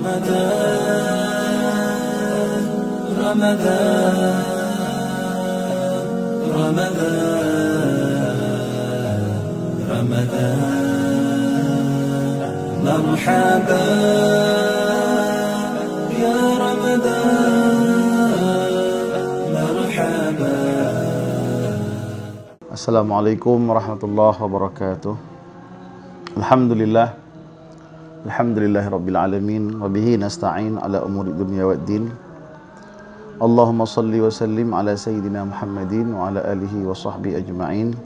رمضان رمضان رمضان رمضان مرحبا يا رمضان مرحبا السلام عليكم ورحمة الله وبركاته الحمد لله Alhamdulillahi rabbil alamin wa bihi nasta'in ala umuri dunya waddin. Allahumma salli wa sallim ala sayyidina Muhammadin wa ala alihi wa sahbihi ajma'in.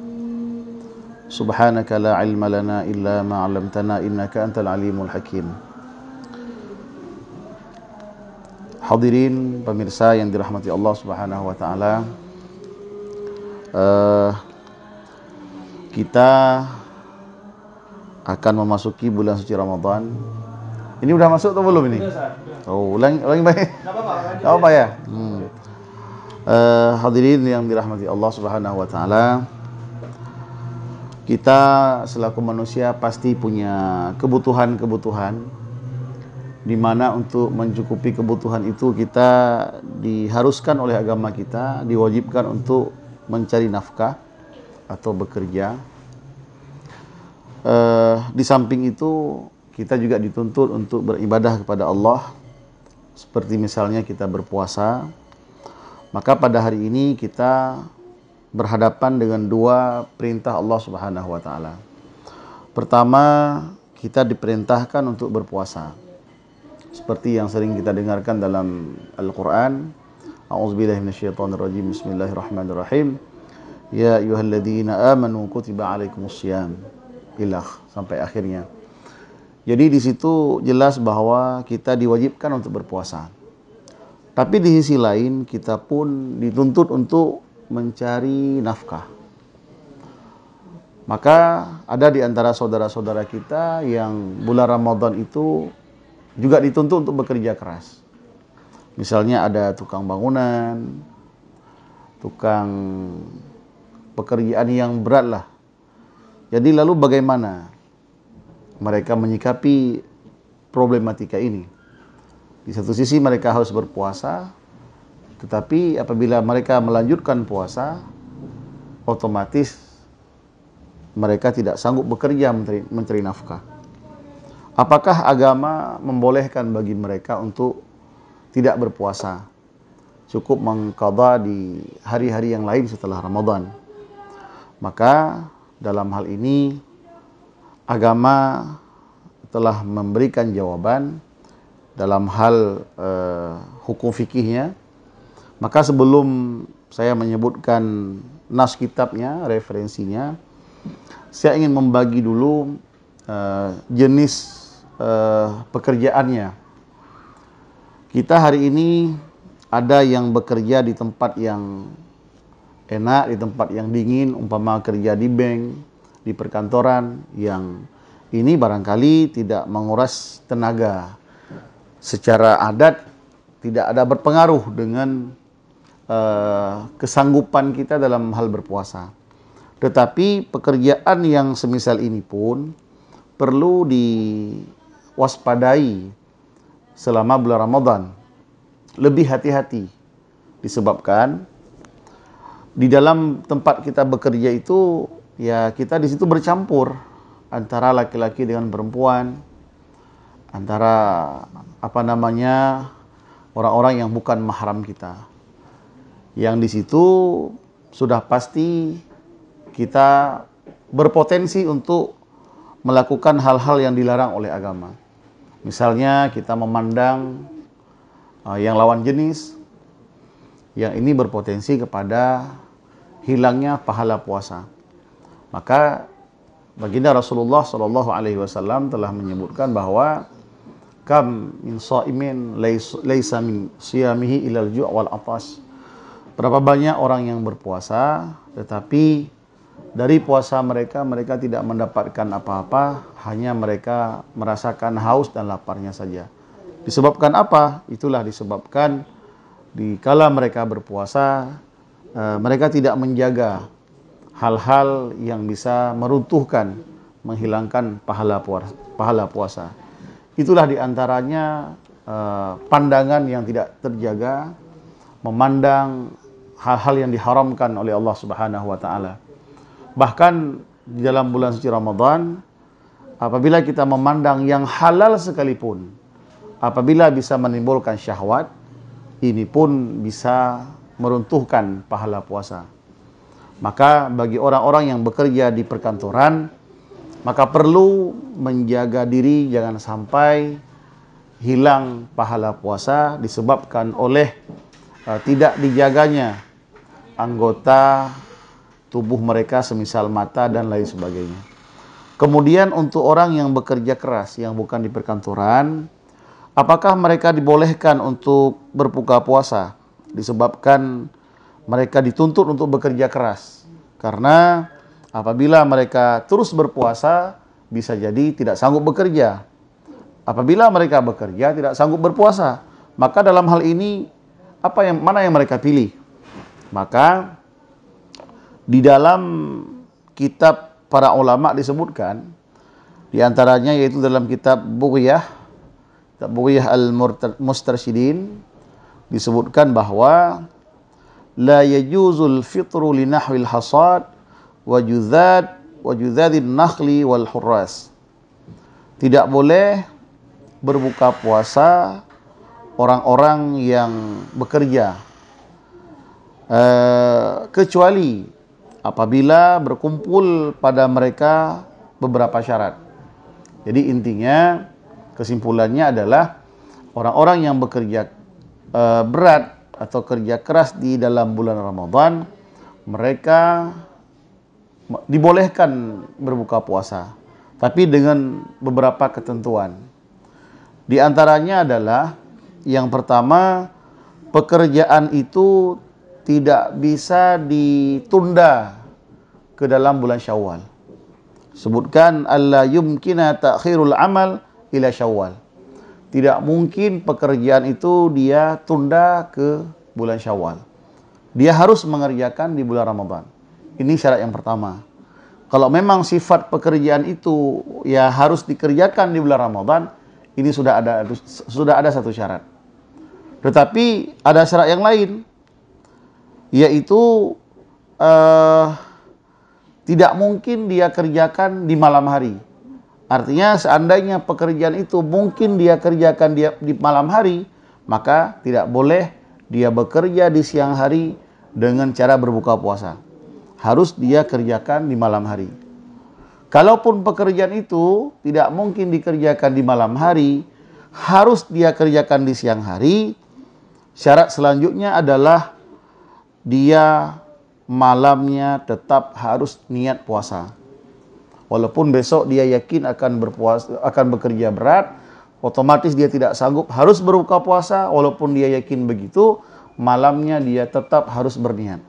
Subhanaka la ilma lana illa ma 'allamtana innaka antal alimul hakim. Hadirin pemirsa yang dirahmati Allah Subhanahu wa taala. Eh, kita akan memasuki bulan suci Ramadan. Ini udah masuk atau belum ini? Oh, ulangi, ulangi baik. Enggak apa-apa ya. Hmm. Eh, hadirin yang dirahmati Allah Subhanahu wa taala. Kita selaku manusia pasti punya kebutuhan-kebutuhan di mana untuk mencukupi kebutuhan itu kita diharuskan oleh agama kita, diwajibkan untuk mencari nafkah atau bekerja. Eh, di samping itu kita juga dituntut untuk beribadah kepada Allah seperti misalnya kita berpuasa. Maka pada hari ini kita berhadapan dengan dua perintah Allah Subhanahu wa taala. Pertama, kita diperintahkan untuk berpuasa. Seperti yang sering kita dengarkan dalam Al-Qur'an, A'udzubillahi minasyaitonirrajim. Bismillahirrahmanirrahim. Ya ayyuhalladzina amanu kutiba alaikumusiyam. Ilah sampai akhirnya. Jadi di situ jelas bahwa kita diwajibkan untuk berpuasa. Tapi di sisi lain kita pun dituntut untuk mencari nafkah. Maka ada di antara saudara-saudara kita yang bulan Ramadan itu juga dituntut untuk bekerja keras. Misalnya ada tukang bangunan, tukang pekerjaan yang berat lah. Jadi lalu bagaimana mereka menyikapi problematika ini? Di satu sisi mereka harus berpuasa, tetapi apabila mereka melanjutkan puasa, otomatis mereka tidak sanggup bekerja mencari, mencari nafkah. Apakah agama membolehkan bagi mereka untuk tidak berpuasa? Cukup mengqadha di hari-hari yang lain setelah Ramadan. Maka dalam hal ini agama telah memberikan jawaban dalam hal uh, hukum fikihnya. Maka sebelum saya menyebutkan nas kitabnya, referensinya, saya ingin membagi dulu uh, jenis uh, pekerjaannya. Kita hari ini ada yang bekerja di tempat yang enak, di tempat yang dingin, umpama kerja di bank, di perkantoran yang ini barangkali tidak menguras tenaga. Secara adat tidak ada berpengaruh dengan uh, kesanggupan kita dalam hal berpuasa. Tetapi pekerjaan yang semisal ini pun perlu diwaspadai selama bulan Ramadan. Lebih hati-hati disebabkan di dalam tempat kita bekerja itu ya kita di situ bercampur antara laki-laki dengan perempuan, antara apa namanya orang-orang yang bukan mahram kita. Yang di situ sudah pasti kita berpotensi untuk melakukan hal-hal yang dilarang oleh agama. Misalnya kita memandang uh, yang lawan jenis, yang ini berpotensi kepada hilangnya pahala puasa. Maka baginda Rasulullah Shallallahu Alaihi Wasallam telah menyebutkan bahwa kam min saimin laisa min siyamihi ilal ju' wal atas. Berapa banyak orang yang berpuasa tetapi dari puasa mereka mereka tidak mendapatkan apa-apa, hanya mereka merasakan haus dan laparnya saja. Disebabkan apa? Itulah disebabkan di kala mereka berpuasa mereka tidak menjaga hal-hal yang bisa meruntuhkan, menghilangkan pahala puasa. Pahala puasa. Itulah di antaranya eh, pandangan yang tidak terjaga, memandang hal-hal yang diharamkan oleh Allah Subhanahu wa taala. Bahkan di dalam bulan suci Ramadan apabila kita memandang yang halal sekalipun apabila bisa menimbulkan syahwat ini pun bisa meruntuhkan pahala puasa. Maka bagi orang-orang yang bekerja di perkantoran maka perlu menjaga diri jangan sampai hilang pahala puasa disebabkan oleh uh, tidak dijaganya anggota tubuh mereka semisal mata dan lain sebagainya. Kemudian untuk orang yang bekerja keras yang bukan di perkantoran, apakah mereka dibolehkan untuk berbuka puasa disebabkan mereka dituntut untuk bekerja keras? Karena apabila mereka terus berpuasa bisa jadi tidak sanggup bekerja. Apabila mereka bekerja tidak sanggup berpuasa, maka dalam hal ini apa yang mana yang mereka pilih? Maka di dalam kitab para ulama disebutkan di antaranya yaitu dalam kitab Bughiyah kitab Bughiyah al-Mustarsyidin disebutkan bahwa la yajuzul fitru li nahwil hasad wa juzad wa tidak boleh berbuka puasa orang-orang yang bekerja uh, kecuali apabila berkumpul pada mereka beberapa syarat. Jadi intinya kesimpulannya adalah orang-orang yang bekerja uh, berat atau kerja keras di dalam bulan Ramadan mereka dibolehkan berbuka puasa tapi dengan beberapa ketentuan. Di antaranya adalah yang pertama pekerjaan itu tidak bisa ditunda ke dalam bulan Syawal. Sebutkan alla yumkina ta'khirul amal ila Syawal. Tidak mungkin pekerjaan itu dia tunda ke bulan Syawal. Dia harus mengerjakan di bulan Ramadan. Ini syarat yang pertama. Kalau memang sifat pekerjaan itu ya harus dikerjakan di bulan Ramadan, ini sudah ada sudah ada satu syarat. Tetapi ada syarat yang lain yaitu uh, tidak mungkin dia kerjakan di malam hari. Artinya seandainya pekerjaan itu mungkin dia kerjakan dia di malam hari, maka tidak boleh dia bekerja di siang hari dengan cara berbuka puasa. Harus dia kerjakan di malam hari. Kalaupun pekerjaan itu tidak mungkin dikerjakan di malam hari, harus dia kerjakan di siang hari. Syarat selanjutnya adalah dia malamnya tetap harus niat puasa. Walaupun besok dia yakin akan berpuasa akan bekerja berat, otomatis dia tidak sanggup harus berbuka puasa walaupun dia yakin begitu, malamnya dia tetap harus berniat.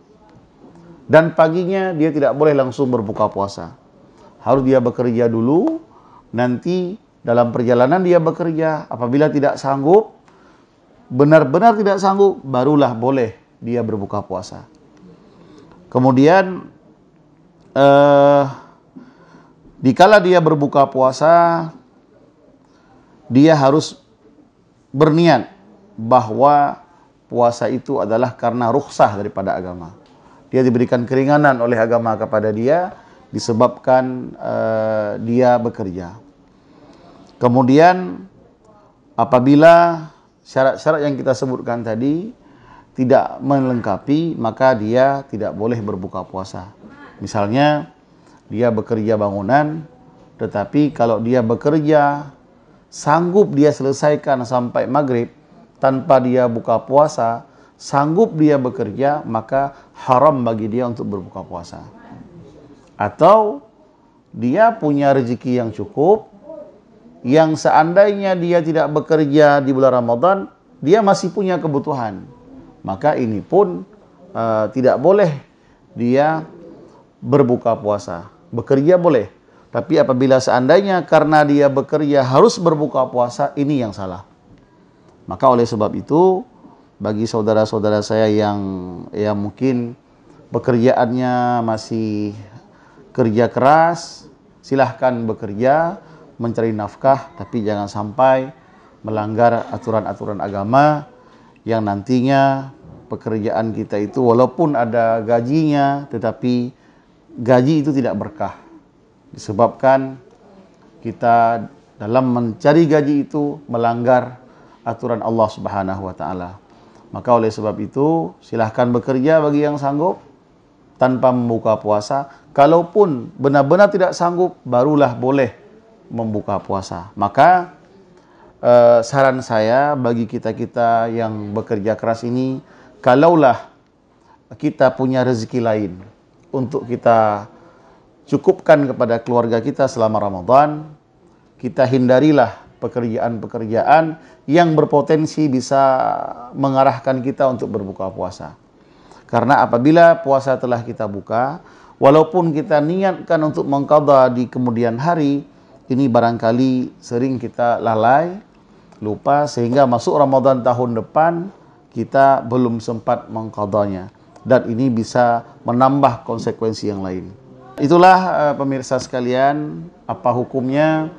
Dan paginya dia tidak boleh langsung berbuka puasa. Harus dia bekerja dulu, nanti dalam perjalanan dia bekerja, apabila tidak sanggup, benar-benar tidak sanggup, barulah boleh dia berbuka puasa. Kemudian eh, dikala dia berbuka puasa, dia harus berniat bahwa puasa itu adalah karena rukhsah daripada agama. Dia diberikan keringanan oleh agama kepada dia disebabkan uh, dia bekerja. Kemudian apabila syarat-syarat yang kita sebutkan tadi tidak melengkapi, maka dia tidak boleh berbuka puasa. Misalnya, dia bekerja bangunan, tetapi kalau dia bekerja, sanggup dia selesaikan sampai maghrib tanpa dia buka puasa, sanggup dia bekerja, maka haram bagi dia untuk berbuka puasa. Atau dia punya rezeki yang cukup, yang seandainya dia tidak bekerja di bulan Ramadan, dia masih punya kebutuhan maka ini pun uh, tidak boleh dia berbuka puasa. Bekerja boleh, tapi apabila seandainya karena dia bekerja harus berbuka puasa, ini yang salah. Maka oleh sebab itu, bagi saudara-saudara saya yang yang mungkin pekerjaannya masih kerja keras, silahkan bekerja, mencari nafkah, tapi jangan sampai melanggar aturan-aturan agama yang nantinya pekerjaan kita itu walaupun ada gajinya tetapi gaji itu tidak berkah disebabkan kita dalam mencari gaji itu melanggar aturan Allah Subhanahu wa taala. Maka oleh sebab itu silahkan bekerja bagi yang sanggup tanpa membuka puasa. Kalaupun benar-benar tidak sanggup barulah boleh membuka puasa. Maka eh, saran saya bagi kita-kita yang bekerja keras ini kalaulah kita punya rezeki lain untuk kita cukupkan kepada keluarga kita selama Ramadan, kita hindarilah pekerjaan-pekerjaan yang berpotensi bisa mengarahkan kita untuk berbuka puasa. Karena apabila puasa telah kita buka, walaupun kita niatkan untuk mengqadha di kemudian hari, ini barangkali sering kita lalai, lupa sehingga masuk Ramadan tahun depan kita belum sempat mengqadhanya dan ini bisa menambah konsekuensi yang lain. Itulah uh, pemirsa sekalian apa hukumnya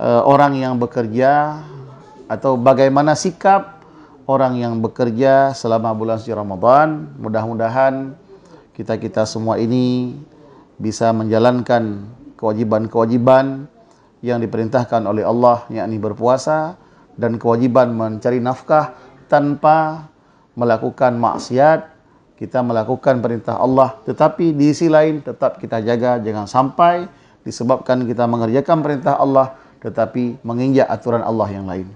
uh, orang yang bekerja atau bagaimana sikap orang yang bekerja selama bulan suci Ramadan. Mudah-mudahan kita-kita semua ini bisa menjalankan kewajiban-kewajiban yang diperintahkan oleh Allah yakni berpuasa dan kewajiban mencari nafkah tanpa melakukan maksiat, kita melakukan perintah Allah, tetapi di sisi lain tetap kita jaga jangan sampai disebabkan kita mengerjakan perintah Allah tetapi menginjak aturan Allah yang lain.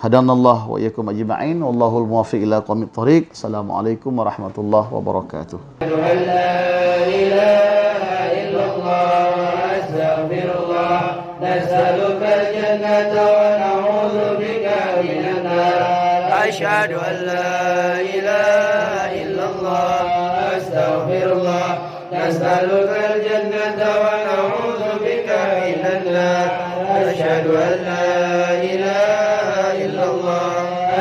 Hadanallah wa iyyakum ajma'in wallahul muwaffiq ila qawmit thoriq. Assalamualaikum warahmatullahi wabarakatuh. نسألك الجنة ونعوذ بك من النار أشهد أن لا إله إلا الله أستغفر الله. نسألك الجنة ونعوذ بك من النار. أشهد أن لا إله إلا الله.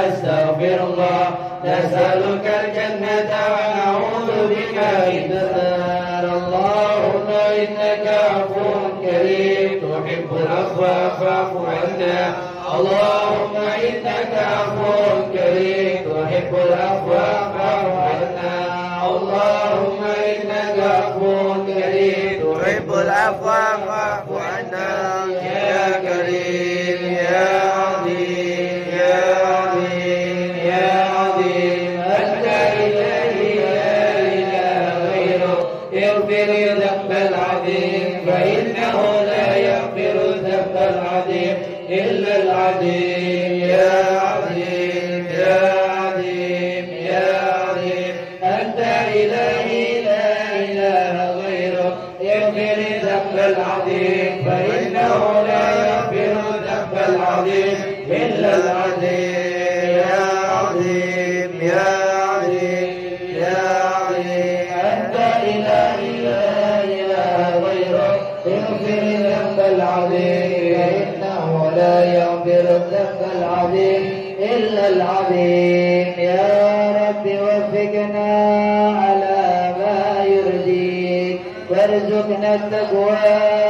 أستغفر الله. نسألك الجنة ونعوذ بك من النار. اللهم إنك عفو كريم. تحب العفو فاعف عنا. اللهم إنك عفو كريم. تحب العفو فاعف عنا. اللهم العفو عنا يا كريم يا عظيم يا عظيم يا عظيم. أنت إلهي لا إله غيرك اغفر الذنب العظيم فإنه لا يغفر الذنب العظيم إلا العظيم. يا عظيم العظيم إلا العظيم. يا رب وفقنا على ما يرضيك. وارزقنا التقوى.